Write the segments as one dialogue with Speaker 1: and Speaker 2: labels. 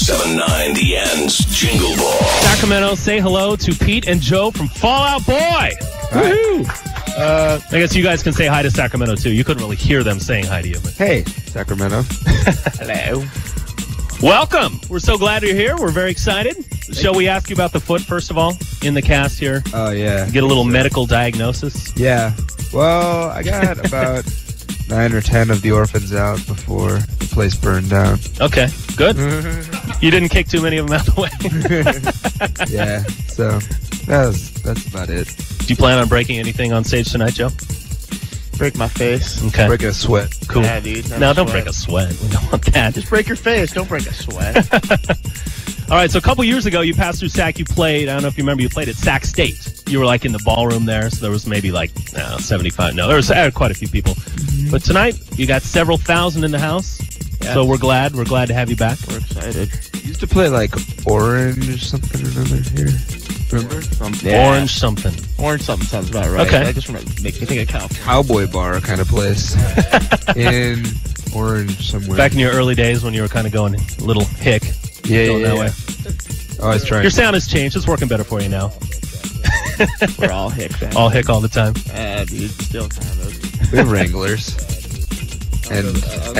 Speaker 1: 1079 The Ends Jingle Ball.
Speaker 2: Sacramento, say hello to Pete and Joe from Fall Out Boy. Woohoo! Uh, I guess you guys can say hi to Sacramento too. You couldn't really hear them saying hi to you, but
Speaker 3: Hey, Sacramento.
Speaker 2: hello. Welcome. We're so glad you're here. We're very excited. Shall we ask you about the foot first of all in the cast here?
Speaker 3: Oh yeah.
Speaker 2: Get a little medical diagnosis.
Speaker 3: Yeah. Well, I got about nine or ten of the orphans out before the place burned down.
Speaker 2: Okay, good. You didn't kick too many of them out the way.
Speaker 3: Yeah. So that's that's about it.
Speaker 2: Do you plan on breaking anything on stage tonight, Joe?
Speaker 4: Break my face.
Speaker 2: Okay,
Speaker 3: Break a sweat.
Speaker 2: cool.
Speaker 4: Yeah, dude.
Speaker 2: No, don't break a sweat. We don't want that.
Speaker 4: Just break your face. Don't break a sweat.
Speaker 2: All right, so a couple years ago, you passed through SAC. You played. I don't know if you remember. You played at SAC State. You were like in the ballroom there, so there was maybe like uh, seventy-five. No, there was uh, quite a few people. But tonight, you got several thousand in the house. So we're glad. We're glad to have you back.
Speaker 4: We're excited.
Speaker 3: Used to play like orange or something or another here. Remember?
Speaker 4: Um,
Speaker 2: Orange something.
Speaker 4: Orange something sounds about right.
Speaker 2: Okay.
Speaker 4: I just remember, make me think of cow.
Speaker 3: Cowboy bar kind of place in orange somewhere.
Speaker 2: Back in your early days when you were kind of going a little hick.
Speaker 3: yeah,
Speaker 2: going
Speaker 3: yeah,
Speaker 2: that
Speaker 3: yeah.
Speaker 2: way.
Speaker 3: Always trying.
Speaker 2: Your sound has changed. It's working better for you now.
Speaker 4: We're all hick then.
Speaker 2: All hick all the time.
Speaker 4: Uh, dude, still kind of.
Speaker 3: We're Wranglers and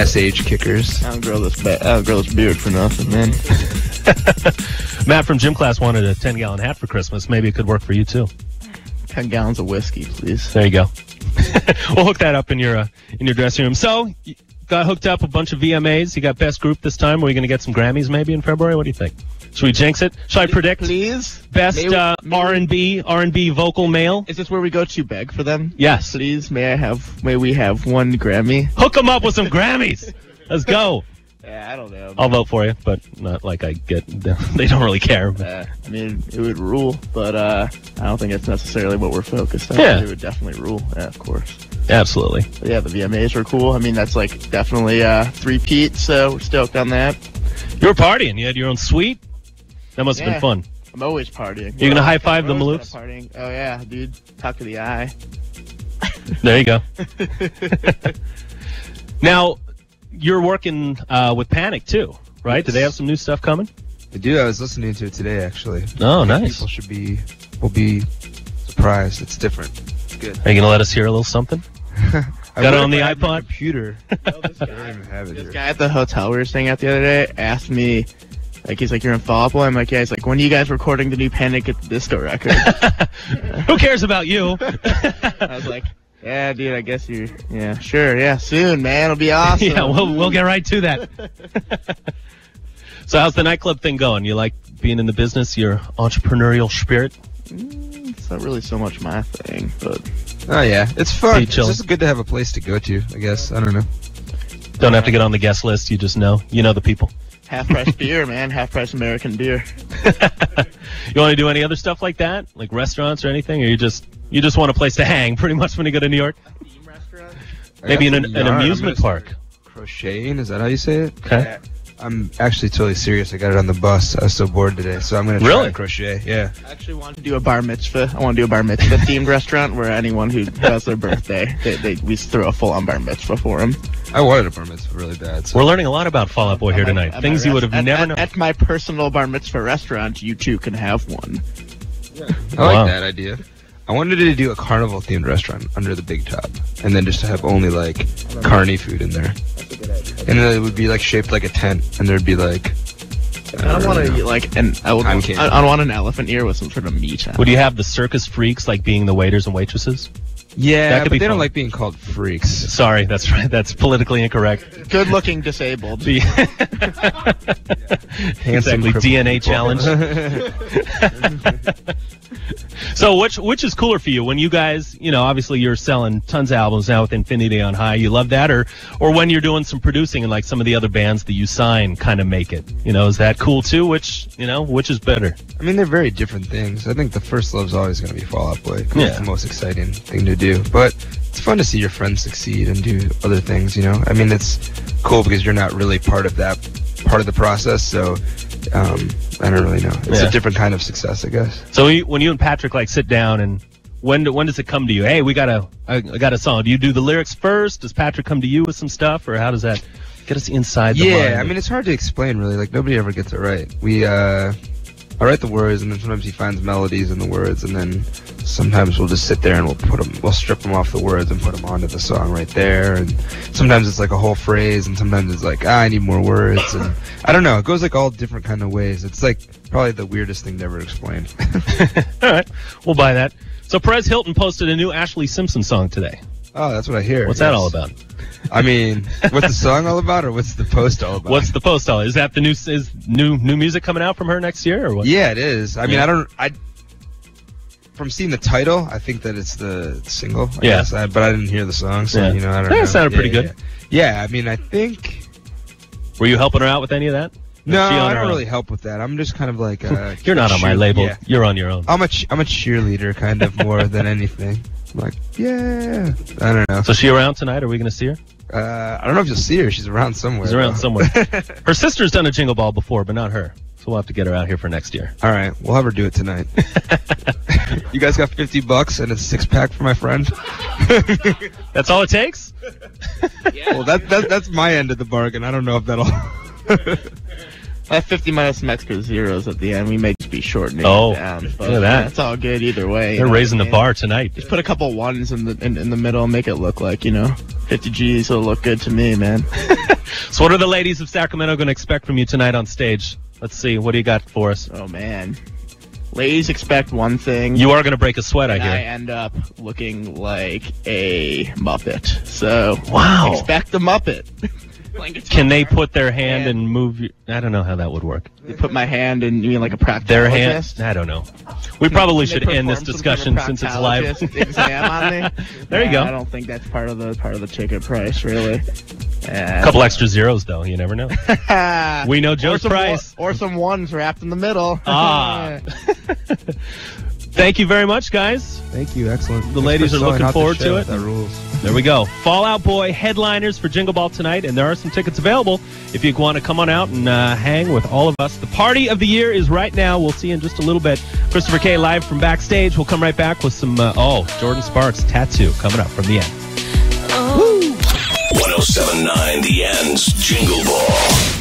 Speaker 3: SH kickers.
Speaker 4: I don't grow this. Ba- I don't grow this beard for nothing, man.
Speaker 2: Matt from gym class wanted a ten-gallon hat for Christmas. Maybe it could work for you too.
Speaker 4: Ten gallons of whiskey, please.
Speaker 2: There you go. we'll hook that up in your uh, in your dressing room. So, you got hooked up a bunch of VMAs. You got best group this time. Are we going to get some Grammys maybe in February? What do you think? Should we jinx it? Should I predict
Speaker 4: Please.
Speaker 2: best
Speaker 4: we-
Speaker 2: uh, R&B R&B vocal male?
Speaker 4: Is this where we go to beg for them?
Speaker 2: Yes.
Speaker 4: Please, may I have? May we have one Grammy?
Speaker 2: Hook them up with some Grammys. Let's go.
Speaker 4: Yeah, I don't know.
Speaker 2: I'll vote for you, but not like I get. They don't really care.
Speaker 4: Uh, I mean, it would rule, but uh, I don't think it's necessarily what we're focused on.
Speaker 2: Yeah.
Speaker 4: It would definitely rule. Yeah, of course.
Speaker 2: Absolutely.
Speaker 4: But yeah, the VMAs were cool. I mean, that's like definitely uh, three Pete, so we're stoked on that.
Speaker 2: You were partying. You had your own suite. That must have
Speaker 4: Yeah.
Speaker 2: been fun.
Speaker 4: I'm always partying.
Speaker 2: You're gonna high five the
Speaker 4: I'm
Speaker 2: Maloofs?
Speaker 4: Partying. Oh yeah, dude. Talk of the eye.
Speaker 2: There you go. now, you're working uh, with Panic too, right? Do they have some new stuff coming?
Speaker 3: I do. I was listening to it today, actually.
Speaker 2: Oh, nice.
Speaker 3: People should be will be surprised. It's different. It's good.
Speaker 2: Are you gonna let us hear a little something?
Speaker 3: I
Speaker 2: Got it on the
Speaker 3: I have my
Speaker 2: iPod?
Speaker 3: Computer.
Speaker 4: this
Speaker 3: I don't even have it
Speaker 4: This guy at the hotel we were staying at the other day asked me, like, he's like, "You're in Fall Boy?" I'm like, "Yeah." He's like, "When are you guys recording the new Panic at the Disco record?"
Speaker 2: Who cares about you?
Speaker 4: I was like, "Yeah, dude. I guess you're. Yeah, sure. Yeah, soon, man. It'll be awesome."
Speaker 2: yeah, we'll we'll get right to that. so, how's the nightclub thing going? You like being in the business? Your entrepreneurial spirit?
Speaker 4: Mm, it's not really so much my thing, but
Speaker 3: Oh yeah, it's fun. It's just good to have a place to go to. I guess. I don't know.
Speaker 2: Don't have to get on the guest list. You just know. You know the people.
Speaker 4: Half price beer, man. Half price American beer.
Speaker 2: You want to do any other stuff like that, like restaurants or anything, or you just you just want a place to hang? Pretty much when you go to New York,
Speaker 4: Theme restaurant.
Speaker 2: Maybe in an, an amusement park.
Speaker 3: Crocheting. Is that how you say it?
Speaker 2: Okay.
Speaker 3: I'm actually totally serious. I got it on the bus. I was so bored today, so I'm gonna try
Speaker 2: Really?
Speaker 3: to crochet. Yeah.
Speaker 4: I actually want to do a bar mitzvah. I want to do a bar mitzvah themed restaurant where anyone who does their birthday, they, they we throw a full on bar mitzvah for them.
Speaker 3: I wanted a bar mitzvah really bad. So
Speaker 2: We're learning a lot about Fall Out Boy here tonight.
Speaker 4: At my
Speaker 2: Things you would have
Speaker 4: at,
Speaker 2: never
Speaker 4: at,
Speaker 2: known.
Speaker 4: At my personal bar mitzvah restaurant, you too can have one. Yeah.
Speaker 3: I oh,
Speaker 2: like
Speaker 3: that idea. I wanted to do a carnival themed restaurant under the big top, and then just to have only like carny food in there, and then it would be like shaped like a tent, and there'd be like.
Speaker 4: I don't want uh, to like an I, would,
Speaker 3: I'm
Speaker 4: I. I don't want an elephant ear with some sort of meat. on it.
Speaker 2: Would you have the circus freaks like being the waiters and waitresses?
Speaker 3: Yeah,
Speaker 2: That could
Speaker 3: but they
Speaker 2: fun.
Speaker 3: don't like being called freaks.
Speaker 2: Sorry, that's right. That's politically incorrect.
Speaker 4: Good looking disabled.
Speaker 2: The exactly DNA challenge. so which which is cooler for you when you guys, you know, obviously you're selling tons of albums now with Infinity on High. You love that, or or when you're doing some producing and like some of the other bands that you sign kind of make it. You know, is that cool too? Which you know, which is better?
Speaker 3: I mean, they're very different things. I think the first love's always going to be Fall Out Boy. 'cause
Speaker 2: Yeah.
Speaker 3: It's the most exciting thing to do. But it's fun to see your friends succeed and do other things, you know? I mean, it's cool because you're not really part of that part of the process. So, um, I don't really know. It's
Speaker 2: Yeah.
Speaker 3: a different kind of success, I guess.
Speaker 2: So you- when you and Patrick like sit down and when do, when does it come to you? Hey, we got a I, I got a song. Do you do the lyrics first? Does Patrick come to you with some stuff, or how does that? Get us inside the
Speaker 3: yeah,
Speaker 2: mind.
Speaker 3: I mean it's hard to explain really. Like nobody ever gets it right. We uh I write the words and then sometimes he finds melodies in the words and then sometimes we'll just sit there and we'll put them we'll strip them off the words and put them onto the song right there and sometimes it's like a whole phrase and sometimes it's like ah, I need more words and I don't know. It goes like all different kind of ways. It's like probably the weirdest thing to ever explain.
Speaker 2: All right, we'll buy that. So Perez Hilton posted a new Ashlee Simpson song today.
Speaker 3: oh, that's what I hear.
Speaker 2: What's that all about?
Speaker 3: I mean, what's the song all about or what's the post all about?
Speaker 2: What's the post all? About? Is that the new is new new music coming out from her next year or what?
Speaker 3: Yeah, it is. I mean,
Speaker 2: Yeah.
Speaker 3: I don't. I from seeing the title, I think that it's the single. I
Speaker 2: Yeah.
Speaker 3: I, but I didn't hear the song, so
Speaker 2: Yeah.
Speaker 3: you know, I don't
Speaker 2: Yeah, it
Speaker 3: know.
Speaker 2: sounded pretty
Speaker 3: Yeah,
Speaker 2: good.
Speaker 3: Yeah. yeah, I mean, I think.
Speaker 2: Were you helping her out with any of that? Or
Speaker 3: No, I don't
Speaker 2: own?
Speaker 3: really help with that. I'm just kind of like. Uh,
Speaker 2: You're not on my label.
Speaker 3: yeah.
Speaker 2: You're on your own.
Speaker 3: I'm a I'm a cheerleader kind of more than anything. I'm like, yeah, I don't know.
Speaker 2: So she around tonight? Are we going to see her?
Speaker 3: Uh, I don't know if you'll see her. She's around somewhere.
Speaker 2: She's around
Speaker 3: though.
Speaker 2: somewhere. her sister's done a jingle ball before, but not her. So we'll have to get her out here for next year.
Speaker 3: All right, we'll have her do it tonight. You guys got 50 bucks and a six pack for my friend.
Speaker 2: That's all it takes?
Speaker 3: well, that, that that's my end of the bargain. I don't know if that'll.
Speaker 4: At 50 minus some extra zeros at the end, we may just be shortening
Speaker 2: Oh,
Speaker 4: it down.
Speaker 2: look at that.
Speaker 4: That's all good either way.
Speaker 2: They're raising
Speaker 4: I
Speaker 2: the bar tonight.
Speaker 4: Just put a couple ones in the in, in the middle and make it look like, you know, 50 G's will look good to me, man.
Speaker 2: So what are the ladies of Sacramento going to expect from you tonight on stage? Let's see. What do you got for us?
Speaker 4: Oh, man. Ladies expect one thing.
Speaker 2: You are going to break a sweat, I
Speaker 4: and I
Speaker 2: hear.
Speaker 4: end up looking like a Muppet. So,
Speaker 2: Wow.
Speaker 4: expect a Muppet. Like
Speaker 2: Can they put their hand
Speaker 4: Yeah.
Speaker 2: and move? You? I don't know how that would work.
Speaker 4: They put my hand in, you mean like a proctologist?
Speaker 2: Their hand? I don't know. We probably should end this
Speaker 4: perform kind
Speaker 2: discussion
Speaker 4: of
Speaker 2: since it's live.
Speaker 4: exam on me?
Speaker 2: There you go.
Speaker 4: I don't think that's part of the part of the ticket price, really.
Speaker 2: A couple extra zeros, though. You never know. We know Joe's price.
Speaker 4: or some ones wrapped in the middle.
Speaker 2: Ah. Thank you very much, guys.
Speaker 3: Thank you. Excellent.
Speaker 2: The ladies are looking forward to it.
Speaker 3: That rules.
Speaker 2: There we go. Fall Out Boy headliners for Jingle Ball tonight, and there are some tickets available if you want to come on out and uh, hang with all of us. The party of the year is right now. We'll see you in just a little bit. Christopher K live from backstage. We'll come right back with some, uh, oh, Jordin Sparks tattoo coming up from the end.
Speaker 1: 1079 The End's Jingle Ball.